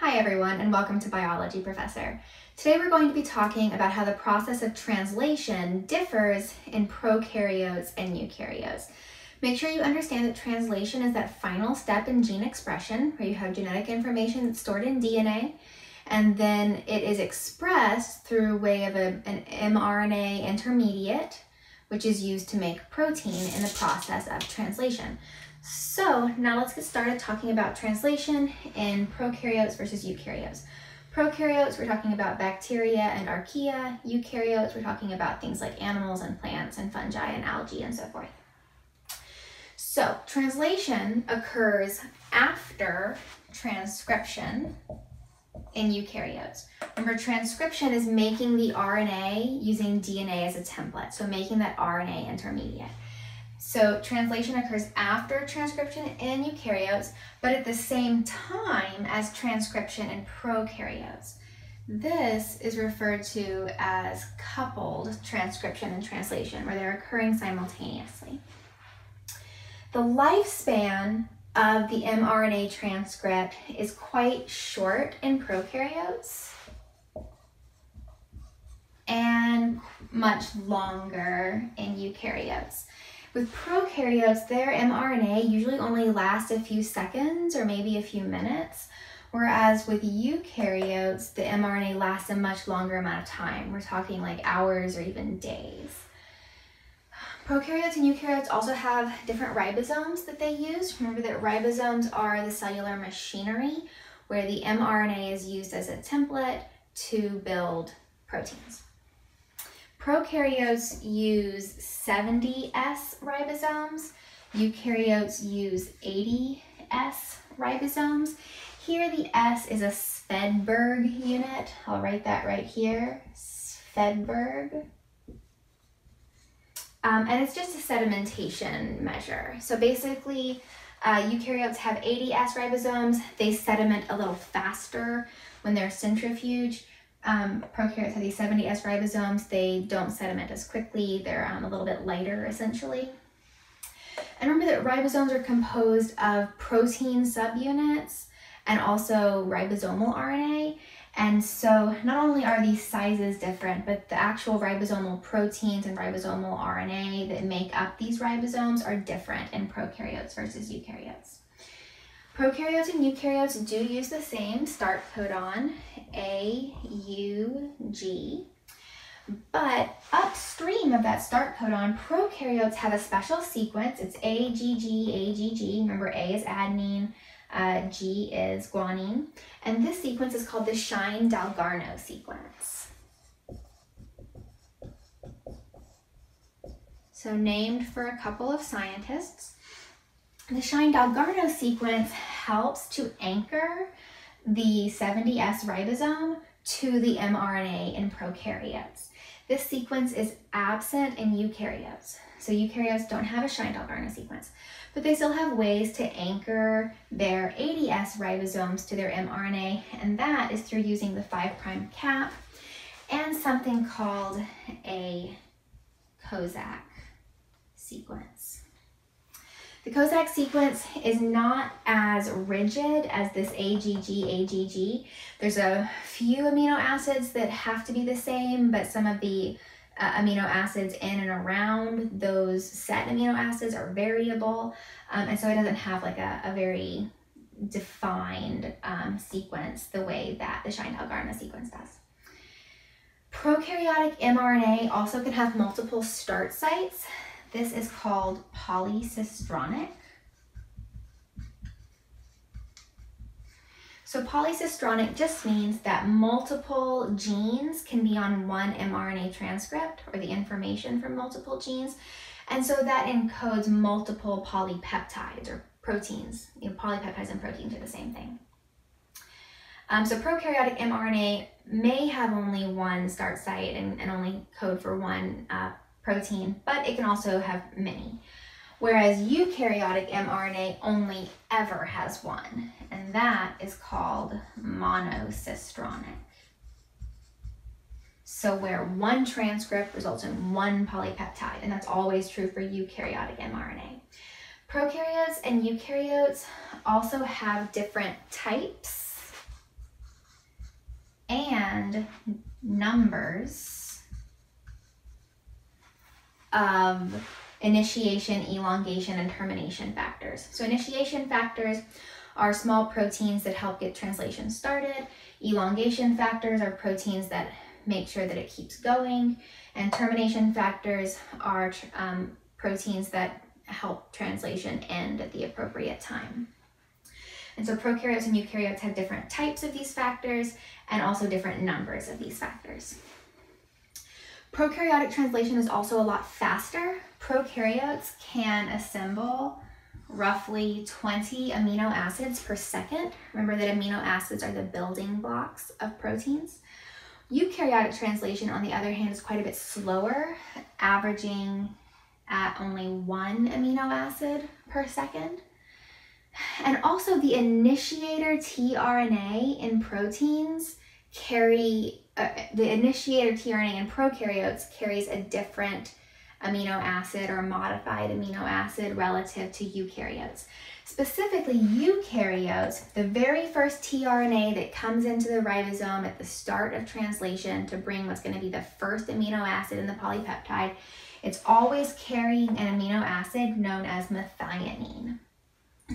Hi everyone and welcome to Biology Professor. Today we're going to be talking about how the process of translation differs in prokaryotes and eukaryotes. Make sure you understand that translation is that final step in gene expression where you have genetic information that's stored in DNA and then it is expressed through way of a, an mRNA intermediate which is used to make protein in the process of translation. So now let's get started talking about translation in prokaryotes versus eukaryotes. Prokaryotes, we're talking about bacteria and archaea. Eukaryotes, we're talking about things like animals and plants and fungi and algae and so forth. So translation occurs after transcription in eukaryotes. Remember, transcription is making the RNA using DNA as a template, so making that RNA intermediate. So translation occurs after transcription in eukaryotes, but at the same time as transcription in prokaryotes. This is referred to as coupled transcription and translation, where they're occurring simultaneously. The lifespan of the mRNA transcript is quite short in prokaryotes and much longer in eukaryotes. With prokaryotes, their mRNA usually only lasts a few seconds or maybe a few minutes, whereas with eukaryotes, the mRNA lasts a much longer amount of time. We're talking like hours or even days. Prokaryotes and eukaryotes also have different ribosomes that they use. Remember that ribosomes are the cellular machinery where the mRNA is used as a template to build proteins. Prokaryotes use 70S ribosomes. Eukaryotes use 80S ribosomes. Here the S is a Svedberg unit. I'll write that right here, Svedberg. Um, and it's just a sedimentation measure. So basically, uh, eukaryotes have 80S ribosomes. They sediment a little faster when they're centrifuged. Um, prokaryotes have these 70S ribosomes. They don't sediment as quickly. They're um, a little bit lighter, essentially. And remember that ribosomes are composed of protein subunits and also ribosomal RNA. And so not only are these sizes different, but the actual ribosomal proteins and ribosomal RNA that make up these ribosomes are different in prokaryotes versus eukaryotes. Prokaryotes and eukaryotes do use the same start codon, A, U, G. But upstream of that start codon, prokaryotes have a special sequence. It's AGG, AGG. Remember, A is adenine, uh, G is guanine. And this sequence is called the Shine-Dalgarno sequence. So named for a couple of scientists. The Shine-Dalgarno sequence helps to anchor the 70S ribosome to the mRNA in prokaryotes. This sequence is absent in eukaryotes. So eukaryotes don't have a Shine-Dalgarno sequence but they still have ways to anchor their 80S ribosomes to their mRNA, and that is through using the 5' cap and something called a Kozak sequence. The Kozak sequence is not as rigid as this AGG, AGG. There's a few amino acids that have to be the same, but some of the uh, amino acids in and around those set amino acids are variable. Um, and so it doesn't have like a, a very defined um, sequence the way that the Shine-Dalgarno sequence does. Prokaryotic mRNA also can have multiple start sites. This is called polycistronic. So polycistronic just means that multiple genes can be on one mRNA transcript or the information from multiple genes. And so that encodes multiple polypeptides or proteins. You know, polypeptides and proteins are the same thing. Um, so prokaryotic mRNA may have only one start site and, and only code for one uh, protein, but it can also have many whereas eukaryotic mRNA only ever has one, and that is called monocistronic. So where one transcript results in one polypeptide, and that's always true for eukaryotic mRNA. Prokaryotes and eukaryotes also have different types and numbers of initiation, elongation, and termination factors. So initiation factors are small proteins that help get translation started. Elongation factors are proteins that make sure that it keeps going. And termination factors are um, proteins that help translation end at the appropriate time. And so prokaryotes and eukaryotes have different types of these factors and also different numbers of these factors. Prokaryotic translation is also a lot faster. Prokaryotes can assemble roughly 20 amino acids per second. Remember that amino acids are the building blocks of proteins. Eukaryotic translation, on the other hand, is quite a bit slower, averaging at only one amino acid per second. And also the initiator tRNA in proteins carry, uh, the initiator tRNA in prokaryotes carries a different amino acid or modified amino acid relative to eukaryotes. Specifically, eukaryotes, the very first tRNA that comes into the ribosome at the start of translation to bring what's going to be the first amino acid in the polypeptide, it's always carrying an amino acid known as methionine.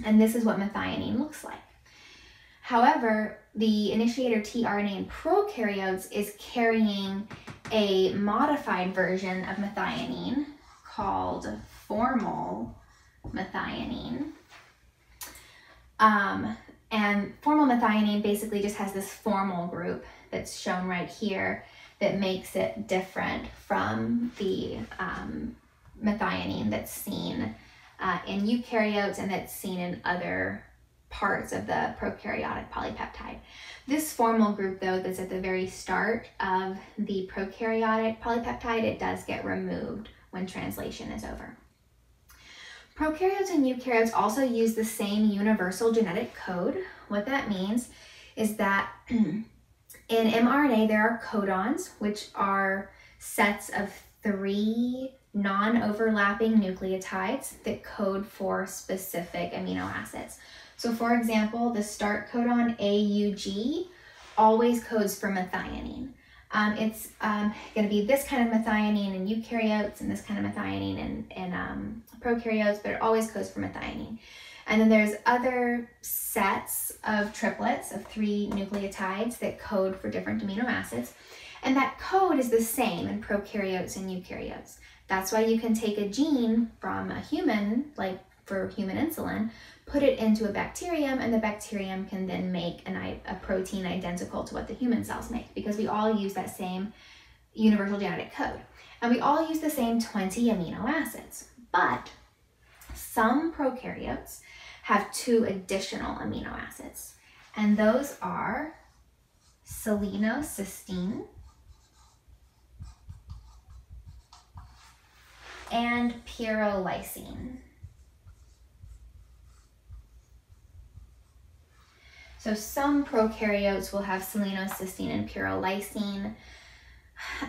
And this is what methionine looks like. However, the initiator tRNA in prokaryotes is carrying a modified version of methionine called formyl methionine. Um, and formyl methionine basically just has this formyl group that's shown right here that makes it different from the um, methionine that's seen uh, in eukaryotes and that's seen in other parts of the prokaryotic polypeptide. This formyl group though that's at the very start of the prokaryotic polypeptide, it does get removed when translation is over. Prokaryotes and eukaryotes also use the same universal genetic code. What that means is that in mRNA there are codons, which are sets of three non-overlapping nucleotides that code for specific amino acids. So for example, the start codon AUG always codes for methionine. Um, it's um, going to be this kind of methionine in eukaryotes and this kind of methionine in, in um, prokaryotes, but it always codes for methionine. And then there's other sets of triplets of three nucleotides that code for different amino acids. And that code is the same in prokaryotes and eukaryotes. That's why you can take a gene from a human, like for human insulin, put it into a bacterium, and the bacterium can then make an, a protein identical to what the human cells make because we all use that same universal genetic code. And we all use the same 20 amino acids. But some prokaryotes have two additional amino acids, and those are selenocysteine and pyrrolysine. So some prokaryotes will have selenocysteine and pyrrolysine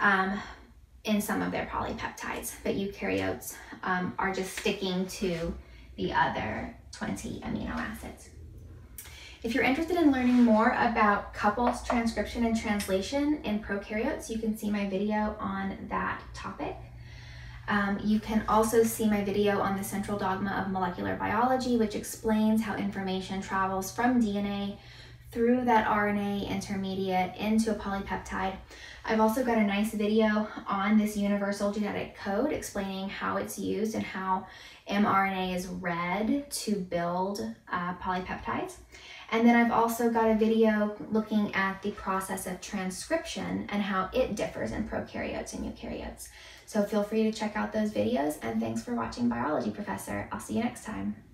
um, in some of their polypeptides, but eukaryotes um, are just sticking to the other 20 amino acids. If you're interested in learning more about couples transcription and translation in prokaryotes, you can see my video on that topic. Um, you can also see my video on the central dogma of molecular biology, which explains how information travels from DNA through that RNA intermediate into a polypeptide. I've also got a nice video on this universal genetic code explaining how it's used and how mRNA is read to build uh, polypeptides. And then I've also got a video looking at the process of transcription and how it differs in prokaryotes and eukaryotes. So feel free to check out those videos and thanks for watching Biology Professor. I'll see you next time.